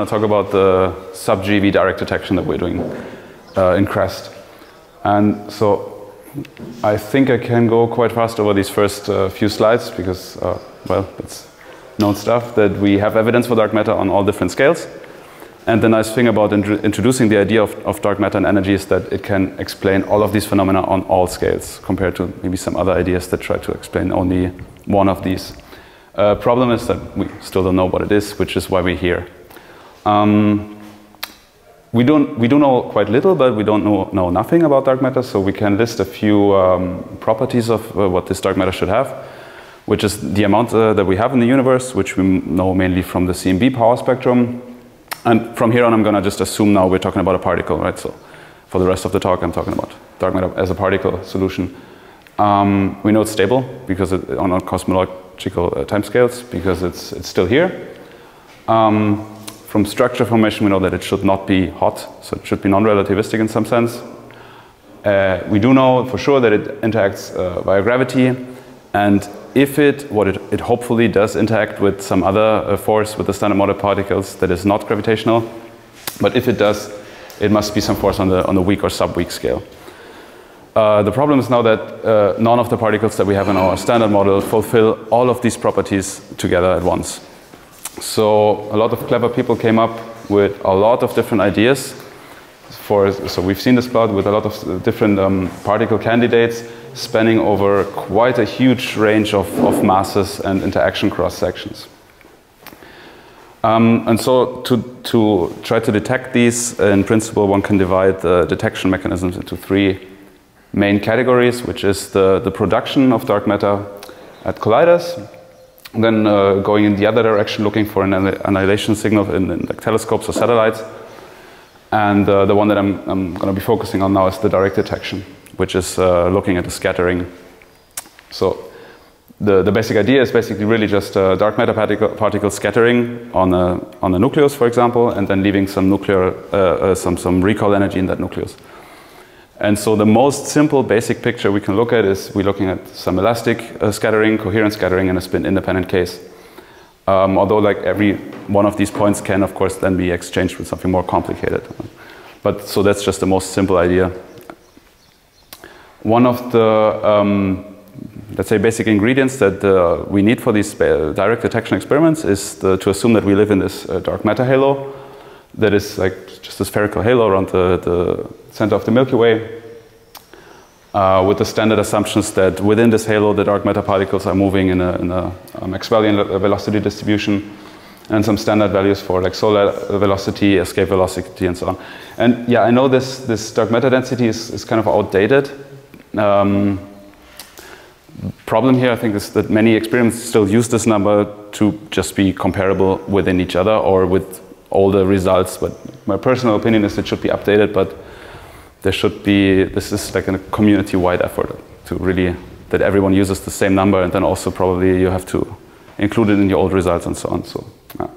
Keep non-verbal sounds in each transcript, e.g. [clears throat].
going to talk about the sub-GeV direct detection that we're doing uh, in CRESST. And so I think I can go quite fast over these first uh, few slides because, uh, well, it's known stuff that we have evidence for dark matter on all different scales. And the nice thing about introducing the idea of, of, dark matter and energy is that it can explain all of these phenomena on all scales compared to maybe some other ideas that try to explain only one of these. Uh, problem is that we still don't know what it is, which is why we're here. Um, we, don't, we do know quite little, but we don't know, know nothing about dark matter, so we can list a few um, properties of uh, what this dark matter should have, which is the amount uh, that we have in the universe, which we know mainly from the CMB power spectrum, and from here on, I'm going to just assume now we're talking about a particle, right? So for the rest of the talk, I'm talking about dark matter as a particle solution. Um, we know it's stable because it, on cosmological uh, timescales because it's, it's still here. Um, from structure formation, we know that it should not be hot, so it should be non-relativistic in some sense. Uh, we do know for sure that it interacts uh, via gravity, and if it, what it, it hopefully does interact with some other uh, force with the standard model particles that is not gravitational, but if it does, it must be some force on the, on the weak or sub-weak scale. Uh, the problem is now that uh, none of the particles that we have in our standard model fulfill all of these properties together at once. So a lot of clever people came up with a lot of different ideas. For, so we've seen this plot with a lot of different um, particle candidates spanning over quite a huge range of, of masses and interaction cross sections. Um, and so to, to try to detect these, in principle, one can divide the detection mechanisms into three main categories, which is the, the production of dark matter at colliders, then uh, going in the other direction, looking for an annihilation signal in, in like telescopes or satellites. And uh, the one that I'm, I'm going to be focusing on now is the direct detection which is uh, looking at the scattering. So the, the basic idea is basically really just uh, dark matter particle, particle scattering on a, on a nucleus, for example, and then leaving some nuclear, uh, uh, some, some recoil energy in that nucleus. And so the most simple basic picture we can look at is we're looking at some elastic uh, scattering, coherent scattering, and a spin independent case. Um, although like every one of these points can of course then be exchanged with something more complicated. But so that's just the most simple idea. One of the, um, let's say, basic ingredients that uh, we need for these direct detection experiments is the, to assume that we live in this uh, dark matter halo that is like just a spherical halo around the, the center of the Milky Way uh, with the standard assumptions that within this halo the dark matter particles are moving in a, in a um, Maxwellian velocity distribution and some standard values for like solar velocity, escape velocity, and so on. And yeah, I know this, this dark matter density is, is kind of outdated um, problem here, I think, is that many experiments still use this number to just be comparable within each other or with all the results. But my personal opinion is it should be updated, but there should be, this is like a community-wide effort to really, that everyone uses the same number and then also probably you have to include it in your old results and so on. So, yeah.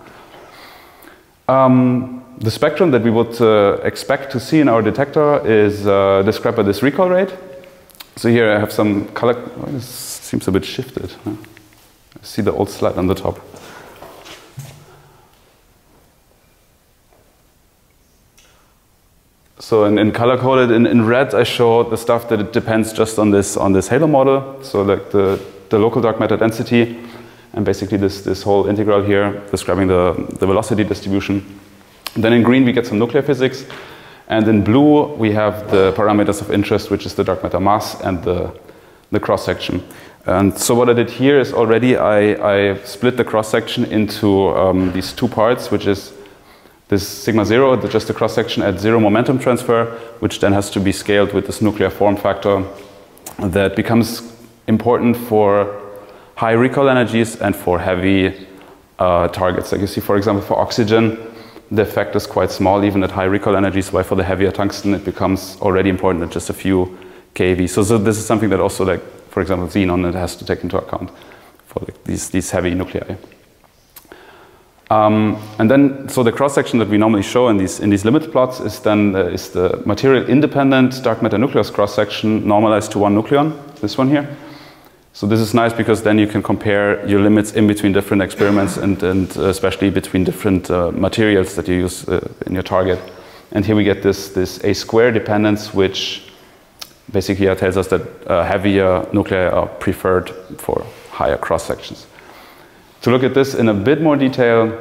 um, the spectrum that we would uh, expect to see in our detector is uh, described by this recoil rate. So here I have some color, oh, seems a bit shifted. Huh? See the old slide on the top. So in, in color coded, in, in red I show the stuff that it depends just on this on this halo model. So like the, the local dark matter density and basically this, this whole integral here describing the, the velocity distribution. then in green we get some nuclear physics and in blue, we have the parameters of interest, which is the dark matter mass and the, the cross section. And so what I did here is already I, I split the cross section into um, these two parts, which is this sigma zero, just the cross section at zero momentum transfer, which then has to be scaled with this nuclear form factor that becomes important for high recoil energies and for heavy uh, targets. Like you see, for example, for oxygen, the effect is quite small, even at high recoil energies, while for the heavier tungsten, it becomes already important at just a few keV. So, so this is something that also, like, for example, xenon, it has to take into account for like, these, these heavy nuclei. Um, and then, so the cross-section that we normally show in these, in these limit plots is then uh, is the material independent dark matter nucleus cross-section normalized to one nucleon, this one here. So this is nice because then you can compare your limits in between different experiments and, and especially between different uh, materials that you use uh, in your target. And here we get this, this A square dependence, which basically uh, tells us that uh, heavier nuclei are preferred for higher cross sections. To look at this in a bit more detail,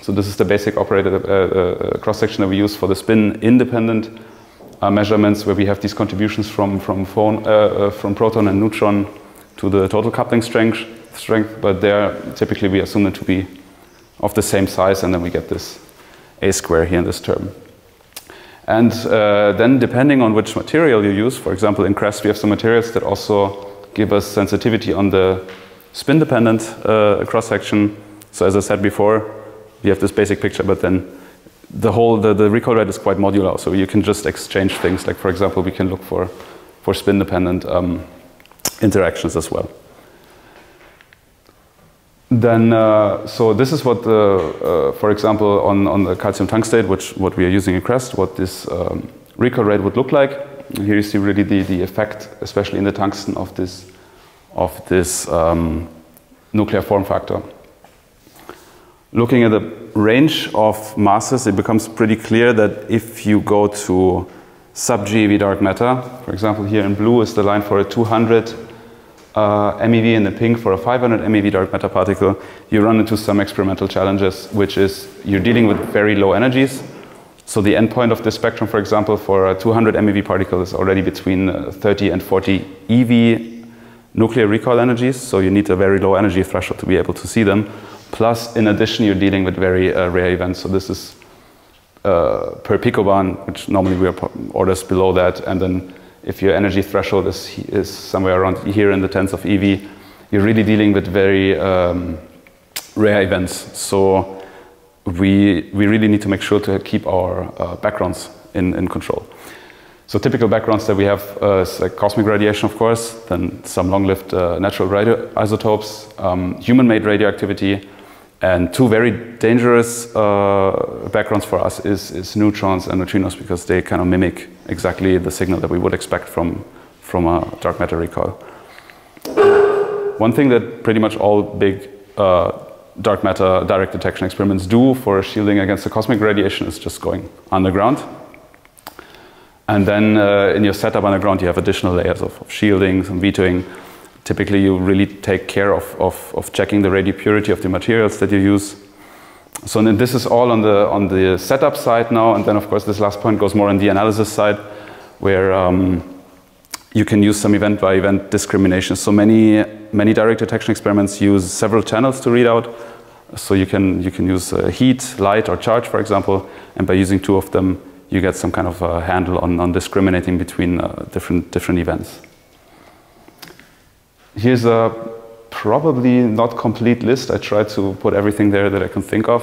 so this is the basic operator uh, uh, cross section that we use for the spin independent uh, measurements, where we have these contributions from from, phone, uh, uh, from proton and neutron to the total coupling strength. Strength, but there typically we assume them to be of the same size, and then we get this a square here in this term. And uh, then depending on which material you use, for example, in CRESST we have some materials that also give us sensitivity on the spin-dependent uh, cross-section. So as I said before, we have this basic picture, but then the whole, the, the recoil rate is quite modular. So you can just exchange things. Like for example, we can look for, for spin-dependent um, interactions as well. Then, uh, so this is what, the, uh, for example, on, on the calcium tungstate, which what we are using in CRESST, what this um, recoil rate would look like. Here you see really the, the effect, especially in the tungsten, of this, of this um, nuclear form factor. Looking at the range of masses, it becomes pretty clear that if you go to sub-GeV dark matter, for example, here in blue is the line for a 200 uh, MeV and the pink for a 500 MeV dark matter particle, you run into some experimental challenges, which is you're dealing with very low energies. So the endpoint of the spectrum, for example, for a 200 MeV particle is already between uh, 30 and 40 EV nuclear recoil energies. So you need a very low energy threshold to be able to see them. Plus, in addition, you're dealing with very uh, rare events. So this is uh, per picobarn, which normally we are orders below that, and then if your energy threshold is, is somewhere around here in the tens of EV, you're really dealing with very um, rare events. So we, we really need to make sure to keep our uh, backgrounds in, in control. So typical backgrounds that we have uh, is like cosmic radiation, of course, then some long-lived uh, natural radioisotopes, um, human-made radioactivity, and two very dangerous uh, backgrounds for us is, is, neutrons and neutrinos because they kind of mimic exactly the signal that we would expect from, from a dark matter recoil. One thing that pretty much all big uh, dark matter direct detection experiments do for shielding against the cosmic radiation is just going underground. And then uh, in your setup underground, you have additional layers of, of shielding, some vetoing, typically you really take care of, of, of checking the radio purity of the materials that you use. So this is all on the, on the setup side now, and then of course this last point goes more on the analysis side, where um, you can use some event by event discrimination. So many, many direct detection experiments use several channels to read out. So you can, you can use uh, heat, light, or charge, for example, and by using two of them, you get some kind of a handle on, on discriminating between uh, different, different events. Here's a probably not complete list. I tried to put everything there that I can think of,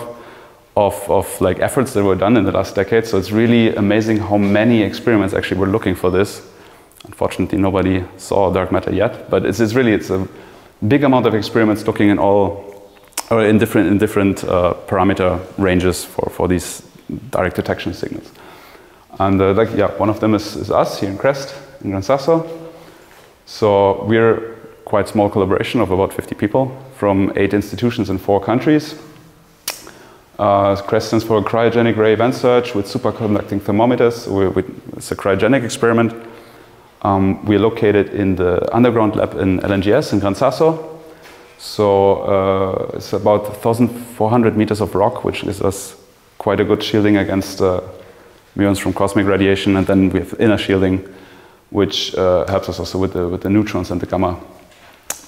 of, of like efforts that were done in the last decade. So it's really amazing how many experiments actually were looking for this. Unfortunately, nobody saw dark matter yet, but it's, it's really, it's a big amount of experiments looking in all, or in different, in different uh, parameter ranges for, for these direct detection signals. And uh, like, yeah, one of them is, is us here in CRESST, in Gran Sasso. So we're quite small collaboration of about 50 people from eight institutions in four countries. Uh, CRESST stands for a Cryogenic Rare Event Search with superconducting thermometers. We, we, it's a cryogenic experiment. Um, we're located in the underground lab in LNGS in Gran Sasso. So uh, it's about 1,400 meters of rock, which gives us quite a good shielding against uh, muons from cosmic radiation. And then we have inner shielding, which uh, helps us also with the, with the neutrons and the gamma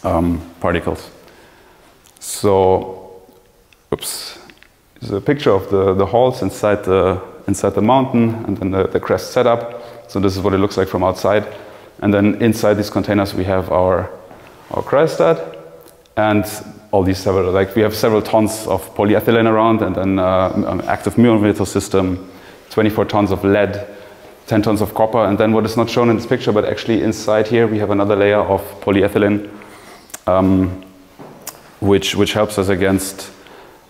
um, particles. So, oops, is a picture of the, the halls inside the, inside the mountain and then the, the CRESST setup. So this is what it looks like from outside. And then inside these containers we have our, our cryostat and all these several, like we have several tons of polyethylene around and then uh, an active muon emitter system, 24 tons of lead, 10 tons of copper, and then what is not shown in this picture, but actually inside here we have another layer of polyethylene um, which, which helps us against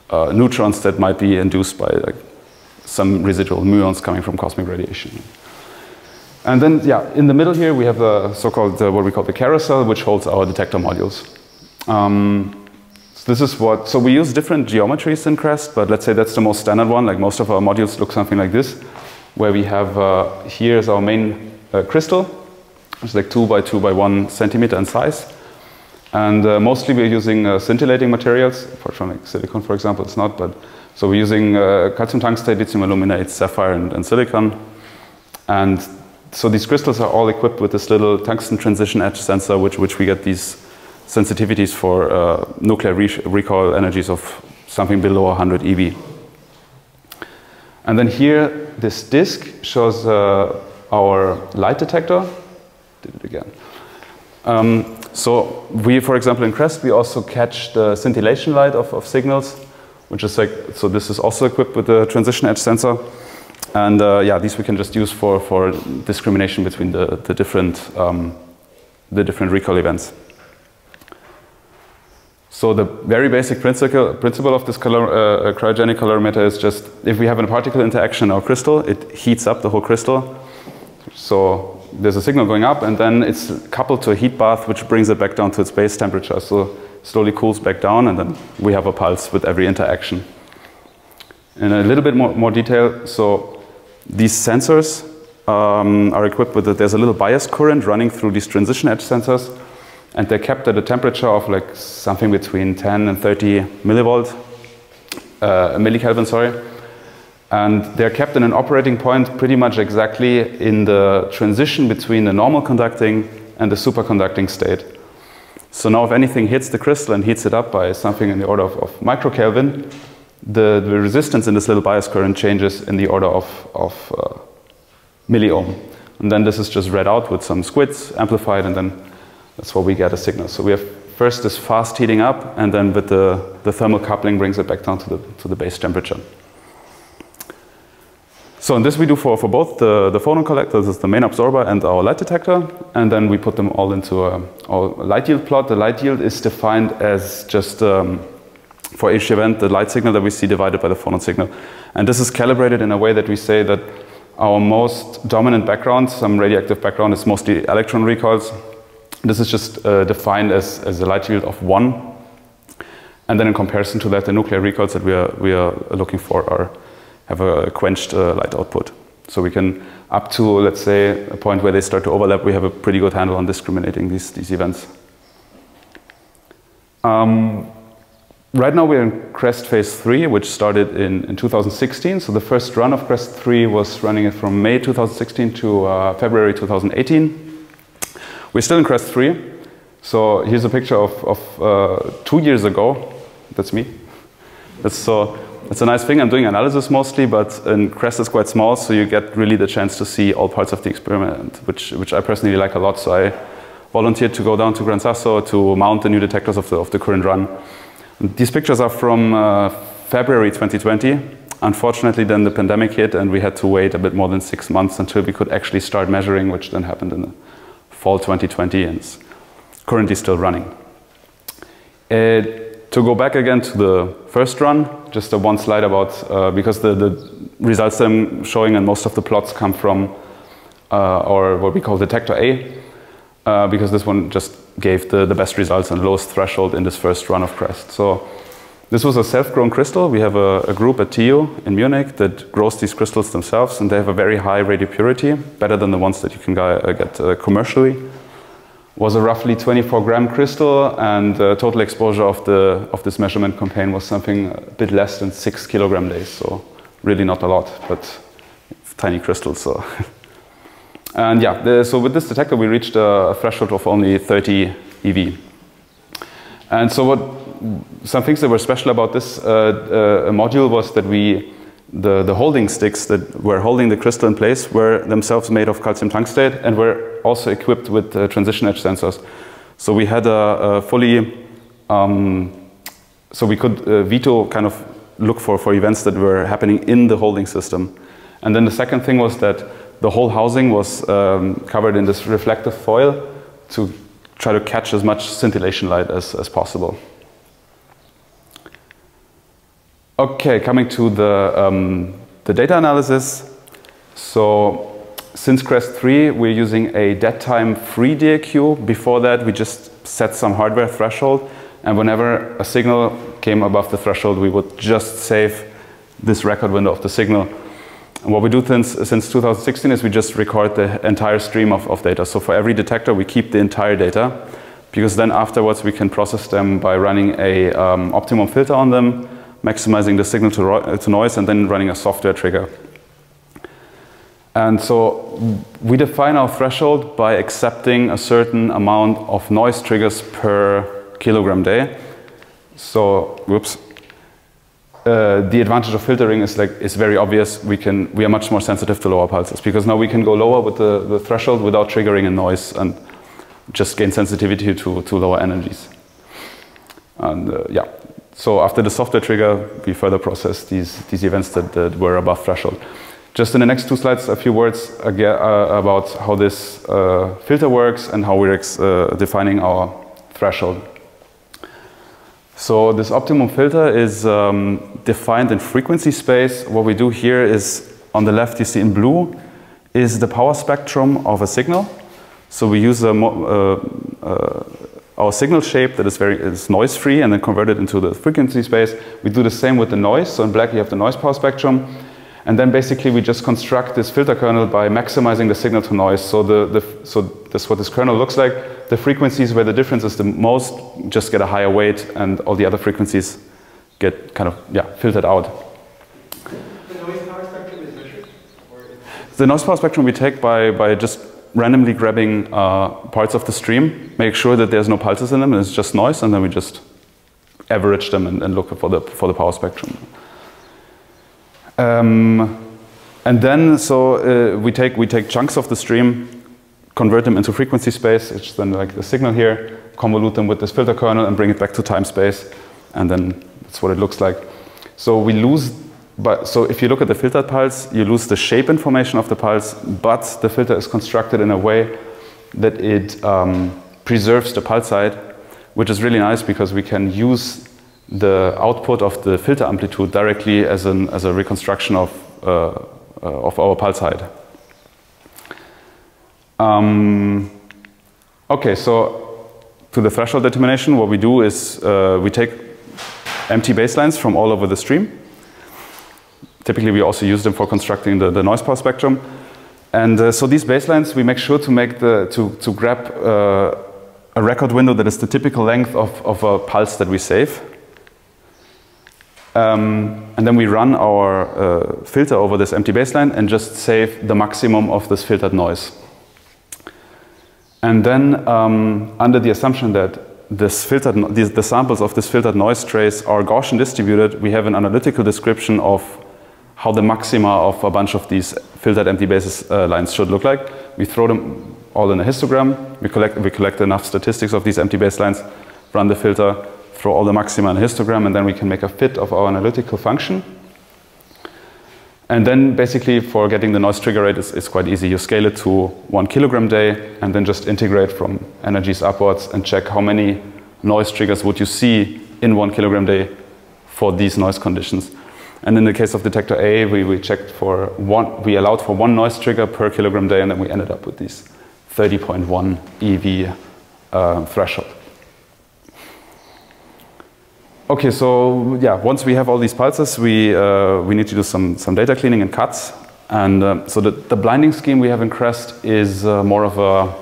uh, neutrons that might be induced by like, some residual muons coming from cosmic radiation. And then, yeah, in the middle here we have the so-called, uh, what we call the carousel, which holds our detector modules. Um, so this is what, so we use different geometries in CRESST, but let's say that's the most standard one, like most of our modules look something like this, where we have, uh, here is our main uh, crystal, it's like two by two by one centimeter in size. And uh, mostly we're using uh, scintillating materials, like silicon for example, it's not, but so we're using uh, calcium tungstate, lithium aluminate, sapphire, and, and, silicon. And so these crystals are all equipped with this little tungsten transition edge sensor, which, which we get these sensitivities for uh, nuclear re recoil energies of something below 100 eV. And then here, this disk shows uh, our light detector. Did it again. Um, so we, for example, in CRESST, we also catch the scintillation light of, of signals, which is like, so this is also equipped with the transition edge sensor. And uh, yeah, these we can just use for, for discrimination between the, the, different, um, the different recoil events. So the very basic principle, principle of this color, uh, cryogenic calorimeter is just if we have a particle interaction in our crystal, it heats up the whole crystal. So there's a signal going up and then it's coupled to a heat bath which brings it back down to its base temperature. So slowly cools back down and then we have a pulse with every interaction. In a little bit more, more detail, so these sensors um, are equipped with, a, there's a little bias current running through these transition edge sensors and they're kept at a temperature of like something between 10 and 30 millivolt, uh, millikelvin, sorry. And they're kept in an operating point pretty much exactly in the transition between the normal conducting and the superconducting state. So now if anything hits the crystal and heats it up by something in the order of, of microkelvin, the, the, resistance in this little bias current changes in the order of, of uh, milliohm. And then this is just read out with some squids, amplified, and then that's what we get a signal. So we have first this fast heating up, and then with the, the thermal coupling brings it back down to the, to the base temperature. So in this we do for, for both the, the phonon collector, this is the main absorber, and our light detector. And then we put them all into a, our light yield plot. The light yield is defined as just, um, for each event, the light signal that we see divided by the phonon signal. And this is calibrated in a way that we say that our most dominant background, some radioactive background, is mostly electron recoils. This is just uh, defined as, as a light yield of 1. And then in comparison to that, the nuclear recoils that we are, we are looking for are have a quenched uh, light output. So we can, up to, let's say, a point where they start to overlap, we have a pretty good handle on discriminating these, these events. Um, right now we're in CRESST phase 3, which started in, in 2016. So the first run of CRESST 3 was running it from May 2016 to uh, February 2018. We're still in CRESST 3. So here's a picture of, of uh, two years ago. That's me. That's so it's a nice thing. I'm doing analysis mostly, but in CRESST is quite small, so you get really the chance to see all parts of the experiment, which, which I personally like a lot. So I volunteered to go down to Gran Sasso to mount the new detectors of the, of the current run. These pictures are from uh, February 2020. Unfortunately, then the pandemic hit, and we had to wait a bit more than six months until we could actually start measuring, which then happened in the fall 2020 and is currently still running. It, to go back again to the first run, just a one slide about, uh, because the, the results I'm showing and most of the plots come from uh, or what we call detector A, uh, because this one just gave the, the best results and lowest threshold in this first run of CRESST. So this was a self-grown crystal. We have a, a, group at TU in Munich that grows these crystals themselves, and they have a very high radio purity, better than the ones that you can uh, get uh, commercially was a roughly 24 gram crystal and the total exposure of, the, of this measurement campaign was something a bit less than six kilogram days, so really not a lot, but tiny crystals. So. [laughs] and yeah, the, so with this detector we reached a, threshold of only 30 EV. And so what, some things that were special about this uh, uh, module was that we, the, the holding sticks that were holding the crystal in place were themselves made of calcium tungstate and were also equipped with uh, transition edge sensors. So we had a, a fully, um, so we could uh, veto kind of look for, for events that were happening in the holding system. And then the second thing was that the whole housing was um, covered in this reflective foil to try to catch as much scintillation light as, as possible. Okay, coming to the, um, the data analysis. So since CRESST 3, we're using a dead time free DAQ. Before that, we just set some hardware threshold. And whenever a signal came above the threshold, we would just save this record window of the signal. And what we do since, since 2016 is we just record the entire stream of, of data. So for every detector, we keep the entire data because then afterwards we can process them by running a um, optimum filter on them, maximizing the signal to, to noise, and then running a software trigger. And so we define our threshold by accepting a certain amount of noise triggers per kilogram day. So, whoops. Uh, the advantage of filtering is like is very obvious. We can we are much more sensitive to lower pulses because now we can go lower with the, the threshold without triggering a noise and just gain sensitivity to, to lower energies. And uh, yeah, so after the software trigger, we further process these these events that, that were above threshold. Just in the next two slides, a few words again, uh, about how this uh, filter works and how we're uh, defining our threshold. So this optimum filter is um, defined in frequency space. What we do here is, on the left you see in blue, is the power spectrum of a signal. So we use a, uh, uh, our signal shape that is very is noise free and then convert it into the frequency space. We do the same with the noise. So in black you have the noise power spectrum. And then basically we just construct this filter kernel by maximizing the signal to noise. So, the, the, so this is what this kernel looks like. The frequencies where the difference is the most just get a higher weight and all the other frequencies get kind of yeah, filtered out. The noise power spectrum is measured? The noise power spectrum we take by, by just randomly grabbing uh, parts of the stream, make sure that there's no pulses in them, and it's just noise, and then we just average them and, and look for the, for the power spectrum. Um, and then, so uh, we take we take chunks of the stream, convert them into frequency space, which then like the signal here, convolute them with this filter kernel, and bring it back to time space, and then that's what it looks like. So we lose, but so if you look at the filtered pulse, you lose the shape information of the pulse, but the filter is constructed in a way that it um, preserves the pulse side, which is really nice because we can use the output of the filter amplitude directly as, an, as a reconstruction of, uh, uh, of our pulse height. Um, okay, so to the threshold determination, what we do is uh, we take empty baselines from all over the stream. Typically, we also use them for constructing the, the noise power spectrum. And uh, so these baselines, we make sure to make the to to grab uh, a record window that is the typical length of, of a pulse that we save. Um, and then we run our uh, filter over this empty baseline and just save the maximum of this filtered noise. And then, um, under the assumption that this filtered, these, the samples of this filtered noise trace are Gaussian distributed, we have an analytical description of how the maxima of a bunch of these filtered empty basis uh, lines should look like. We throw them all in a histogram. We collect, we collect enough statistics of these empty baselines, run the filter, throw all the maxima in a histogram, and then we can make a fit of our analytical function. And then basically for getting the noise trigger rate is, is quite easy. You scale it to one kilogram day and then just integrate from energies upwards and check how many noise triggers would you see in one kilogram day for these noise conditions. And in the case of detector A, we, we checked for one, we allowed for one noise trigger per kilogram day and then we ended up with these 30.1 EV uh, threshold. Okay, so yeah, once we have all these pulses, we, uh, we need to do some, some data cleaning and cuts. And uh, so the, the blinding scheme we have in CRESST is uh, more of a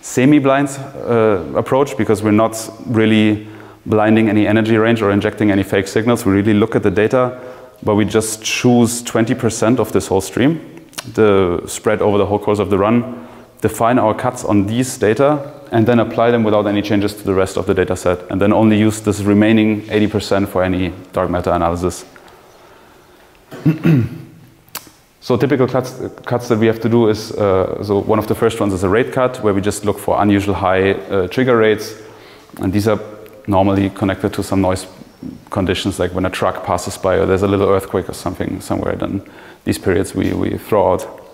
semi-blind uh, approach because we're not really blinding any energy range or injecting any fake signals. We really look at the data, but we just choose 20% of this whole stream, the spread over the whole course of the run, define our cuts on these data, and then apply them without any changes to the rest of the data set, and then only use this remaining 80% for any dark matter analysis. [clears throat] so typical cuts, cuts that we have to do is, uh, so one of the first ones is a rate cut, where we just look for unusual high uh, trigger rates, and these are normally connected to some noise conditions, like when a truck passes by or there's a little earthquake or something somewhere, then these periods we, we throw out.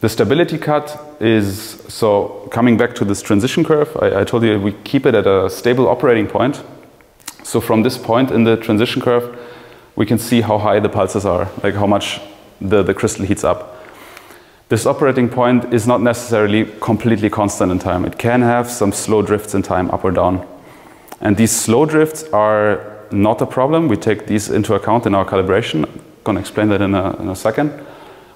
The stability cut is, so coming back to this transition curve, I, I, told you we keep it at a stable operating point. So from this point in the transition curve, we can see how high the pulses are, like how much the, the crystal heats up. This operating point is not necessarily completely constant in time. It can have some slow drifts in time up or down. And these slow drifts are not a problem. We take these into account in our calibration. I'm going to explain that in a, in a second.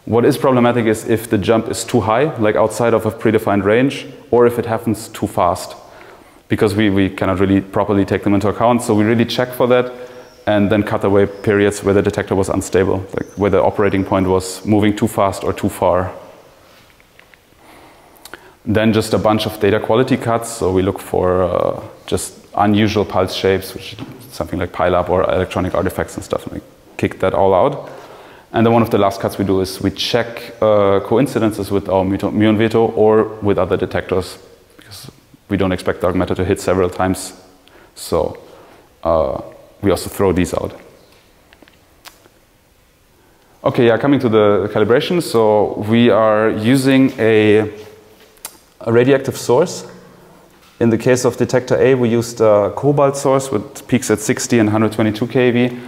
What is problematic is if the jump is too high, like outside of a predefined range, or if it happens too fast, because we, we cannot really properly take them into account. So we really check for that and then cut away periods where the detector was unstable, like where the operating point was moving too fast or too far. Then just a bunch of data quality cuts. So we look for uh, just unusual pulse shapes, which something like pileup or electronic artifacts and stuff, and we kick that all out. And then one of the last cuts we do is we check uh, coincidences with our muon veto or with other detectors because we don't expect dark matter to hit several times. So uh, we also throw these out. Okay, yeah, coming to the calibration. So we are using a, a radioactive source. In the case of detector A, we used a cobalt source with peaks at 60 and 122 keV.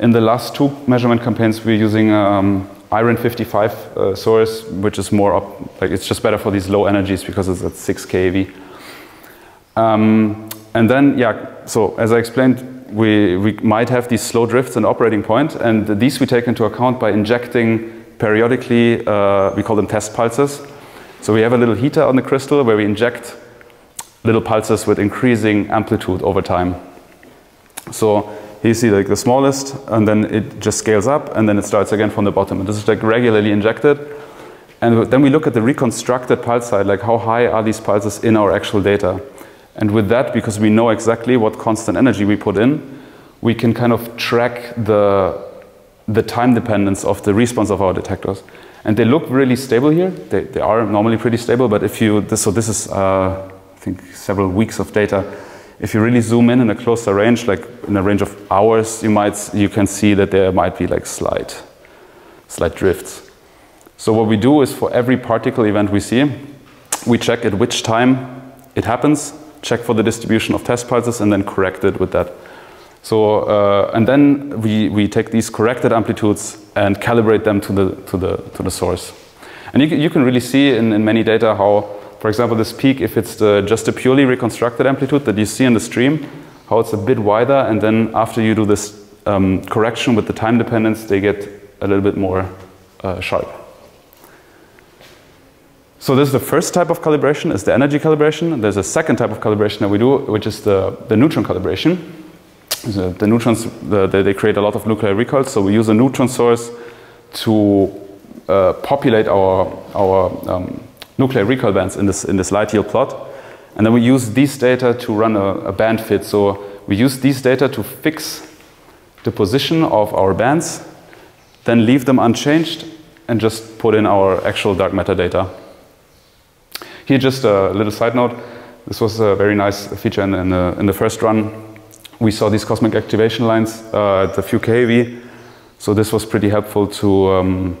In the last two measurement campaigns, we're using um, iron 55 uh, source, which is more up, like it's just better for these low energies because it's at 6 keV. Um, and then, yeah, so as I explained, we, we might have these slow drifts in operating point, and these we take into account by injecting periodically, uh, we call them test pulses. So we have a little heater on the crystal where we inject little pulses with increasing amplitude over time. So you see like the smallest, and then it just scales up, and then it starts again from the bottom. And this is like regularly injected. And then we look at the reconstructed pulse side, like how high are these pulses in our actual data. And with that, because we know exactly what constant energy we put in, we can kind of track the, the time dependence of the response of our detectors. And they look really stable here. They, they are normally pretty stable, but if you, this, so this is, uh, think, several weeks of data if you really zoom in in a closer range, like in a range of hours, you might you can see that there might be like slight, slight drifts. So what we do is for every particle event we see, we check at which time it happens, check for the distribution of test pulses, and then correct it with that. So uh, and then we, we take these corrected amplitudes and calibrate them to the to the to the source. And you, you can really see in, in many data how for example, this peak, if it's the, just a purely reconstructed amplitude that you see in the stream, how it's a bit wider, and then after you do this um, correction with the time dependence, they get a little bit more uh, sharp. So this is the first type of calibration, is the energy calibration. There's a second type of calibration that we do, which is the, the neutron calibration. The, the neutrons, the, they create a lot of nuclear recoils, so we use a neutron source to uh, populate our, our um, nuclear recoil bands in this, in this light yield plot. And then we use these data to run a, a band fit. So we use these data to fix the position of our bands, then leave them unchanged, and just put in our actual dark matter data. Here, just a little side note. This was a very nice feature in, in, the, in the, first run. We saw these cosmic activation lines uh, at a few keV. So this was pretty helpful to um,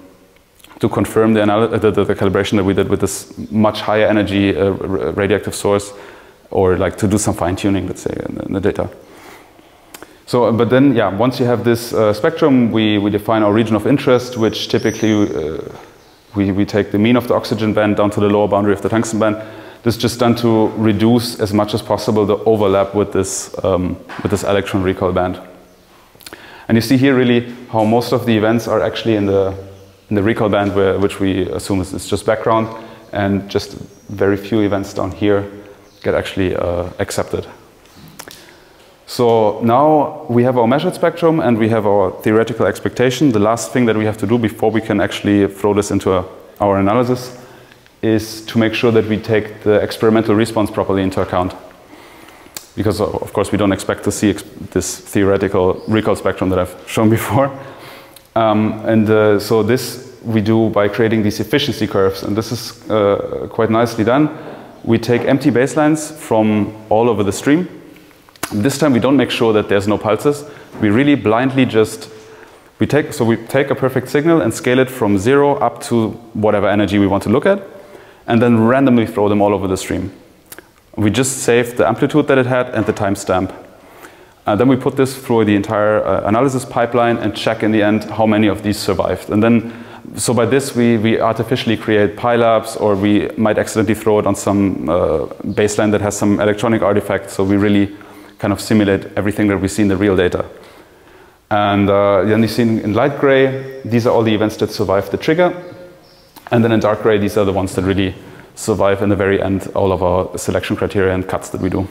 to confirm the, the, the, the, calibration that we did with this much higher energy uh, radioactive source, or like to do some fine tuning, let's say, in, in the data. So, but then, yeah, once you have this uh, spectrum, we, we define our region of interest, which typically uh, we, we take the mean of the oxygen band down to the lower boundary of the tungsten band. This is just done to reduce as much as possible the overlap with this, um, with this electron recoil band. And you see here really how most of the events are actually in the in the recoil band, where, which we assume is, is, just background, and just very few events down here get actually uh, accepted. So now we have our measured spectrum and we have our theoretical expectation. The last thing that we have to do before we can actually throw this into a, our analysis is to make sure that we take the experimental response properly into account. Because of course we don't expect to see this theoretical recoil spectrum that I've shown before. Um, and uh, so this we do by creating these efficiency curves, and this is uh, quite nicely done. We take empty baselines from all over the stream. This time we don't make sure that there's no pulses. We really blindly just we take so we take a perfect signal and scale it from zero up to whatever energy we want to look at, and then randomly throw them all over the stream. We just save the amplitude that it had and the timestamp. Uh, then we put this through the entire uh, analysis pipeline and check in the end how many of these survived. And then so by this, we, we artificially create pileups, or we might accidentally throw it on some uh, baseline that has some electronic artifact. So we really kind of simulate everything that we see in the real data. And uh, then you see in light gray, these are all the events that survive the trigger. And then in dark gray, these are the ones that really survive in the very end, all of our selection criteria and cuts that we do.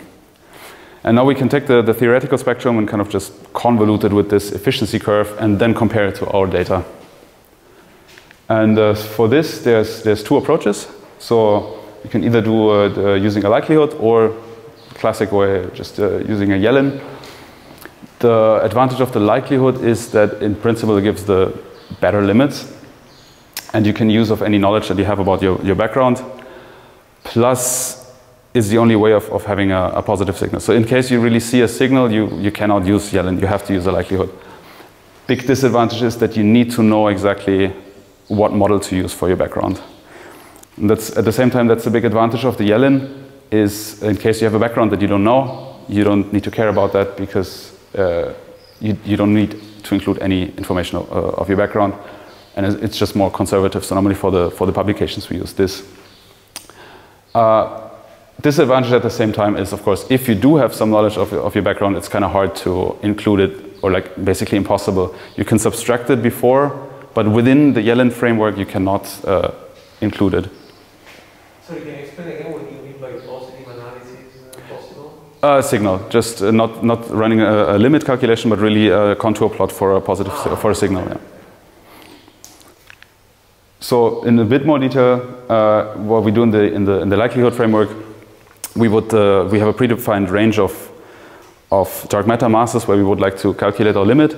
And now we can take the, the theoretical spectrum and kind of just convolute it with this efficiency curve and then compare it to our data. And uh, for this, there's, there's two approaches. So you can either do uh, using a likelihood or classic way, just uh, using a Yellin. The advantage of the likelihood is that in principle it gives the better limits and you can use of any knowledge that you have about your, your background. Plus is the only way of, of having a, a, positive signal. So in case you really see a signal, you, you cannot use Yellin, you have to use a likelihood. Big disadvantage is that you need to know exactly what model to use for your background. And that's, at the same time, that's a big advantage of the Yellin is in case you have a background that you don't know, you don't need to care about that because uh, you, you don't need to include any information of, uh, of your background. And it's just more conservative. So normally for the, for the publications, we use this. Uh, disadvantage at the same time is, of course, if you do have some knowledge of, of your background, it's kind of hard to include it, or like basically impossible. You can subtract it before, but within the Yellin framework, you cannot uh, include it. Sorry, can you explain again what you mean by positive analysis uh, possible? Uh, signal, just uh, not not running a, a, limit calculation, but really a contour plot for a positive ah. for a signal. Yeah. So in a bit more detail, uh, what we do in the in the in the likelihood framework, we would uh, we have a predefined range of of dark matter masses where we would like to calculate our limit,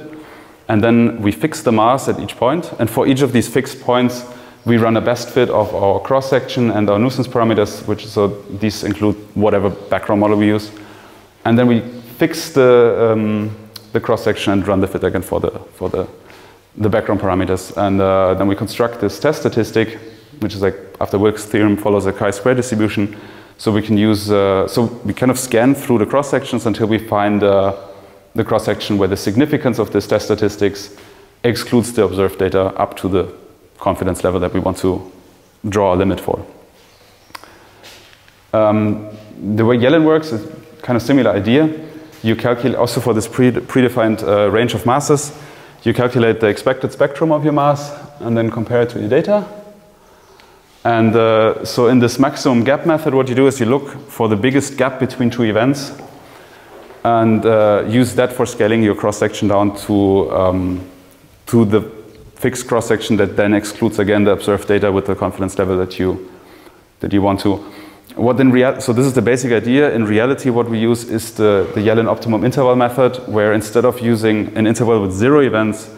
and then we fix the mass at each point, and for each of these fixed points, we run a best fit of our cross section and our nuisance parameters, which so these include whatever background model we use, and then we fix the um, the cross section and run the fit again for the for the the background parameters. And uh, then we construct this test statistic, which is like after Wilks' theorem follows a chi-square distribution. So we can use, uh, so we kind of scan through the cross sections until we find uh, the cross section where the significance of this test statistics excludes the observed data up to the confidence level that we want to draw a limit for. Um, the way Yellin works is kind of similar idea. You calculate also for this pre predefined uh, range of masses, you calculate the expected spectrum of your mass and then compare it to your data. And uh, so in this maximum gap method, what you do is you look for the biggest gap between two events and uh, use that for scaling your cross-section down to, um, to the fixed cross-section that then excludes again the observed data with the confidence level that you, that you want to. What in real, so this is the basic idea. In reality, what we use is the, the Yellin optimum interval method, where instead of using an interval with zero events,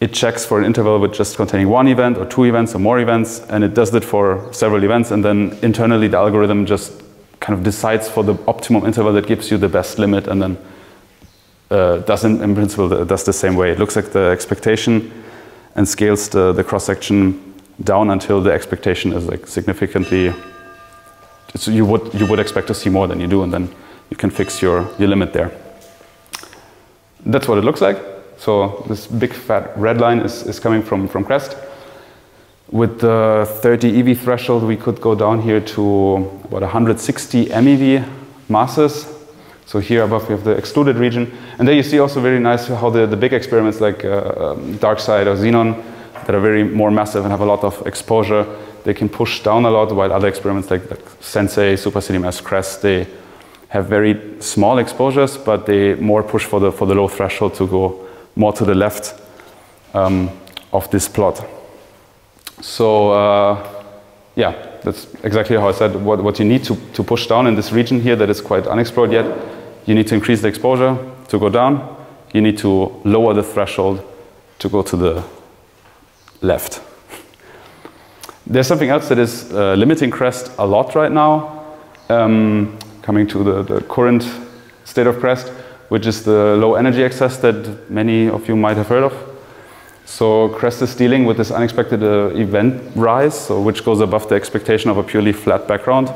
it checks for an interval with just containing one event or two events or more events, and it does that for several events, and then internally the algorithm just kind of decides for the optimum interval that gives you the best limit, and then uh, does in, in principle does the same way. It looks at the expectation and scales the, the cross section down until the expectation is like significantly so you would, you would expect to see more than you do, and then you can fix your, your limit there. That's what it looks like. So this big fat red line is, is coming from, from CRESST. With the 30 EV threshold, we could go down here to about 160 MeV masses. So here above we have the excluded region. And there you see also very nice how the, the big experiments like uh, um, DarkSide or Xenon that are very more massive and have a lot of exposure they can push down a lot, while other experiments like, like Sensei, SuperCDMS, CRESST, they have very small exposures, but they more push for the, for the low threshold to go more to the left um, of this plot. So uh, yeah, that's exactly how I said. What, what you need to, to push down in this region here that is quite unexplored yet, you need to increase the exposure to go down. You need to lower the threshold to go to the left. [laughs] There's something else that is uh, limiting CRESST a lot right now, um, coming to the, the current state of CRESST, which is the low energy excess that many of you might have heard of. So CRESST is dealing with this unexpected uh, event rise, so which goes above the expectation of a purely flat background,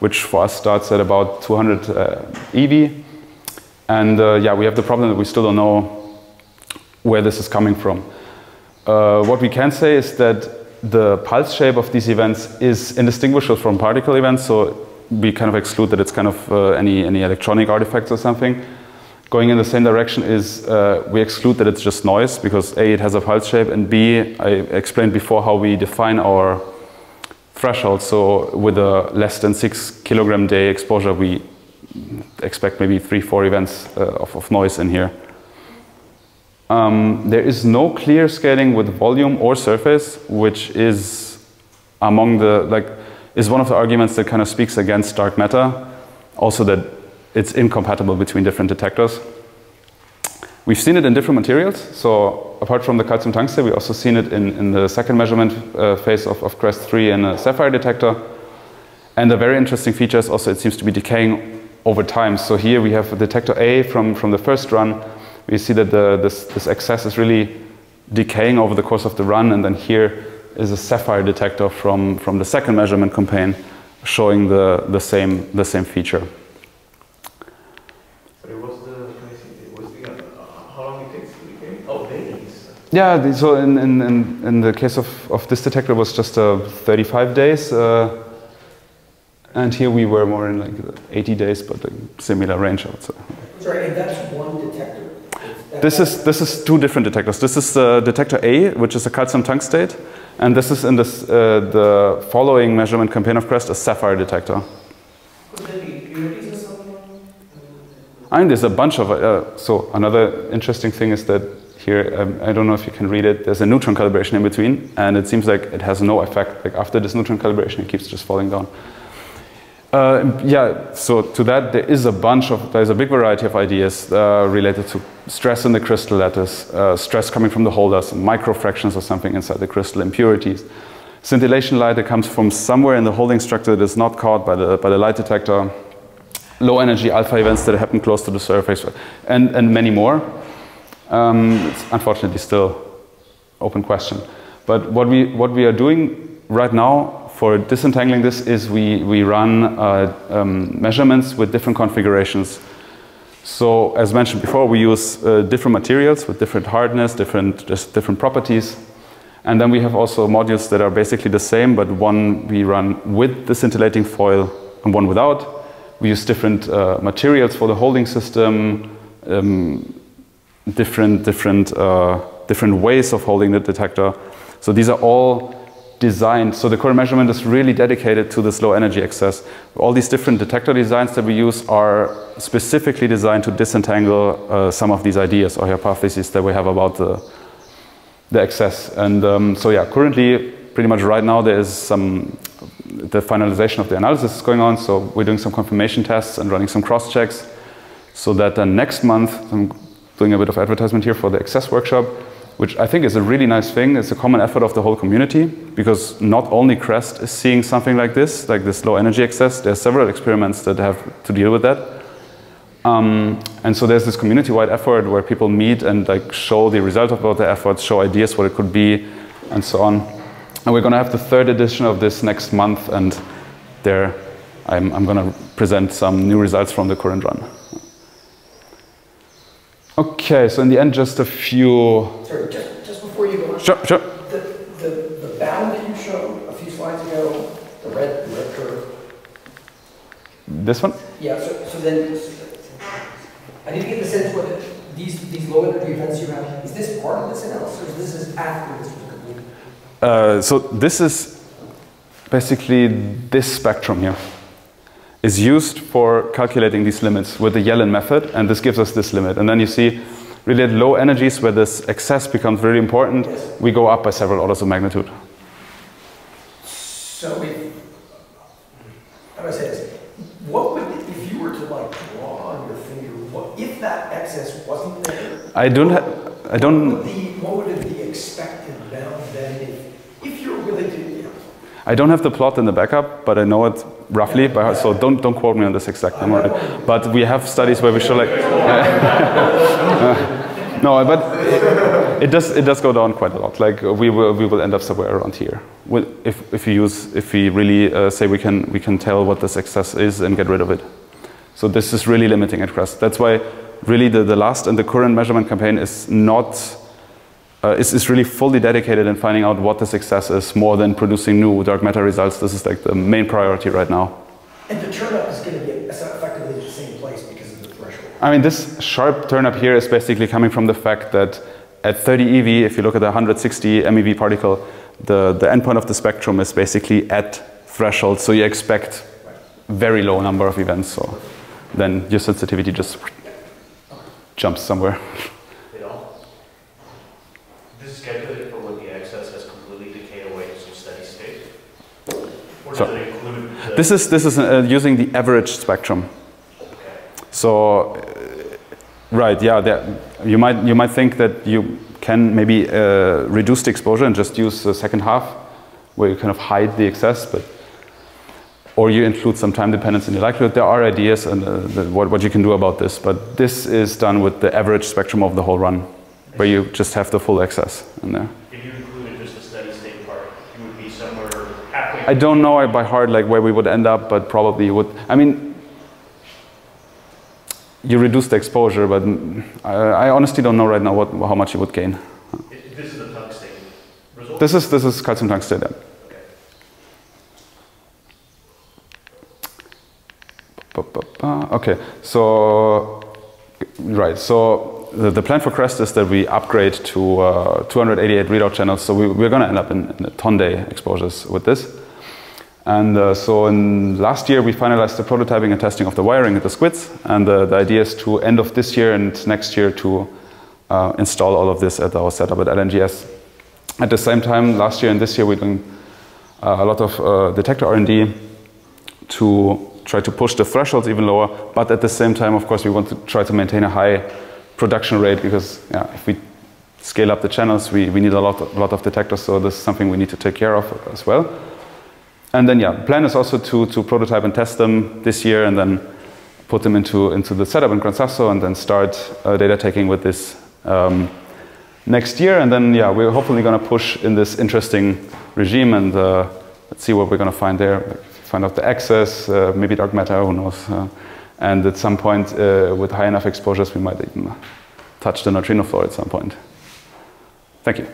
which for us starts at about 200 uh, EV. And uh, yeah, we have the problem that we still don't know where this is coming from. uh, what we can say is that the pulse shape of these events is indistinguishable from particle events, so we kind of exclude that it's kind of uh, any, any electronic artifacts or something. Going in the same direction is uh, we exclude that it's just noise because A, it has a pulse shape, and B, I explained before how we define our threshold. So with a less than six kilogram day exposure, we expect maybe three, four events uh, of, of noise in here. Um, there is no clear scaling with volume or surface, which is among the, like, is one of the arguments that kind of speaks against dark matter. Also that it's incompatible between different detectors. We've seen it in different materials. So apart from the calcium tungsten, we also seen it in, in the second measurement uh, phase of, of CRESST 3 in a sapphire detector. And the very interesting feature is also it seems to be decaying over time. So here we have detector A from, from the first run we see that the, this, this excess is really decaying over the course of the run. And then here is a sapphire detector from, from the second measurement campaign showing the, the, same, the same feature. Sorry, what's the, what's the, uh, how long it takes to decay? Oh, days. Yeah, so in, in, in, in, the case of, of this detector it was just uh, 35 days. Uh, and here we were more in like 80 days, but a similar range, I would say. Sorry, and that's one detector? This is, this is two different detectors. This is uh, detector A, which is a calcium tungstate, and this is in this, uh, the following measurement campaign of CRESST, a sapphire detector. I mean, there's a bunch of, uh, so another interesting thing is that here, um, I don't know if you can read it, there's a neutron calibration in between, and it seems like it has no effect. Like after this neutron calibration, it keeps just falling down. Uh, yeah, so to that there is a bunch of, there's a big variety of ideas uh, related to stress in the crystal lattice, uh, stress coming from the holders, microfractions or something inside the crystal, impurities. Scintillation light that comes from somewhere in the holding structure that is not caught by the, by the light detector, low energy alpha events that happen close to the surface, and, and many more. Um, it's unfortunately still open question. But what we, what we are doing right now for disentangling this is we, we run uh, um, measurements with different configurations. So as mentioned before, we use uh, different materials with different hardness, different, just different properties. And then we have also modules that are basically the same, but one we run with the scintillating foil and one without. We use different uh, materials for the holding system, um, different, different, uh, different ways of holding the detector. So these are all designed. So the current measurement is really dedicated to this low energy excess. All these different detector designs that we use are specifically designed to disentangle uh, some of these ideas or hypotheses that we have about the, the excess. And um, so yeah, currently, pretty much right now, there is some, the finalization of the analysis is going on. So we're doing some confirmation tests and running some cross checks so that then next month, doing a bit of advertisement here for the excess workshop, which I think is a really nice thing. It's a common effort of the whole community because not only CRESST is seeing something like this, like this low energy excess, there are several experiments that have to deal with that. Um, and so there's this community-wide effort where people meet and like show the result of their efforts, show ideas what it could be, and so on. And we're going to have the third edition of this next month, and there I'm, I'm going to present some new results from the current run. Okay, so in the end, just a few. Sorry, just, just before you go on. Sure, sure. The, the, the bound that you showed a few slides ago, the red, red curve. This one? Yeah, so, so then, I didn't get the sense whether these, these low energy events you have, is this part of this analysis, or this is after this was completed? Uh, so this is basically this spectrum here is used for calculating these limits with the Yellin method, and this gives us this limit. And then you see, really at low energies where this excess becomes really important, we go up by several orders of magnitude. So if, how do I say this? What would, if you were to like draw on your finger, what, if that excess wasn't there? I don't have, I don't. What would, the, what would the expected bound then if, if you're willing to, you know, I don't have the plot in the backup, but I know it roughly by heart, so don't, don't quote me on this exact number. But we have studies where we show like... [laughs] no, but it, it, does, it does go down quite a lot. Like we will, we will end up somewhere around here. If, if, we use, if we really uh, say we can, we can tell what the excess is and get rid of it. So this is really limiting at CRESST. That's why really the, the last and the current measurement campaign is not uh, is, is really fully dedicated in finding out what the success is more than producing new dark matter results. This is like the main priority right now. And the turnup is going to be effectively the same place because of the threshold. I mean, this sharp turn up here is basically coming from the fact that at 30 eV, if you look at the 160 MeV particle, the, the endpoint of the spectrum is basically at threshold, so you expect very low number of events, so then your sensitivity just jumps somewhere. [laughs] You know? This is calculated for when the excess has completely decayed away to some steady state? Or So- does it include the? This is, this is uh, using the average spectrum. So, uh, right, yeah, there, you, might, you might think that you can maybe uh, reduce the exposure and just use the second half, where you kind of hide the excess, but or you include some time dependence in the likelihood. There are ideas and uh, the, what, what you can do about this, but this is done with the average spectrum of the whole run, where you just have the full excess in there. If you included just the steady state part, you would be somewhere halfway. I don't know by heart like where we would end up, but probably would. I mean, you reduce the exposure, but I, I honestly don't know right now what, how much you would gain. This is a tungsten result? This is this is calcium tungsten. yeah. Okay. So right, so the, the plan for CRESST is that we upgrade to uh, 288 readout channels. So we, we're going to end up in, in the ton day exposures with this. And uh, so in last year we finalized the prototyping and testing of the wiring at the squids, and uh, the idea is to end of this year and next year to uh, install all of this at our setup at LNGS. At the same time, last year and this year we're doing uh, a lot of uh, detector R&D to try to push the thresholds even lower, but at the same time, of course, we want to try to maintain a high production rate because yeah, if we scale up the channels, we, we need a lot, a lot of detectors, so this is something we need to take care of as well. And then, yeah, plan is also to, to prototype and test them this year and then put them into, into the setup in Gran Sasso and then start uh, data taking with this um, next year. And then, yeah, we're hopefully going to push in this interesting regime and uh, let's see what we're going to find there. Find out the access, uh, maybe dark matter, who knows. Uh, and at some point, uh, with high enough exposures, we might even touch the neutrino floor at some point. Thank you.